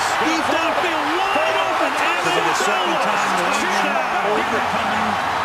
throw it. Downfield, wide open. For the second time, New England Amendola. overcoming